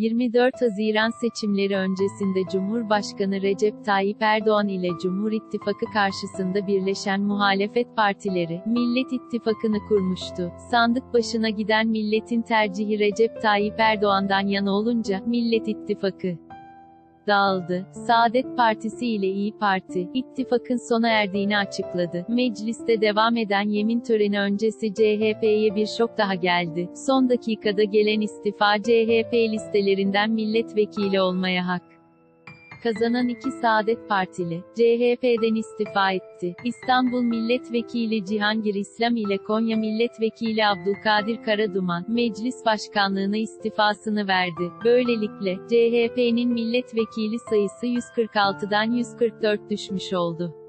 24 Haziran seçimleri öncesinde Cumhurbaşkanı Recep Tayyip Erdoğan ile Cumhur İttifakı karşısında birleşen muhalefet partileri, Millet İttifakı'nı kurmuştu. Sandık başına giden milletin tercihi Recep Tayyip Erdoğan'dan yana olunca, Millet İttifakı dağıldı. Saadet Partisi ile İyi Parti, ittifakın sona erdiğini açıkladı. Mecliste devam eden yemin töreni öncesi CHP'ye bir şok daha geldi. Son dakikada gelen istifa CHP listelerinden milletvekili olmaya hak kazanan iki Saadet Partili, CHP'den istifa etti. İstanbul Milletvekili Cihangir İslam ile Konya Milletvekili Abdülkadir Karaduman, meclis başkanlığına istifasını verdi. Böylelikle, CHP'nin milletvekili sayısı 146'dan 144 düşmüş oldu.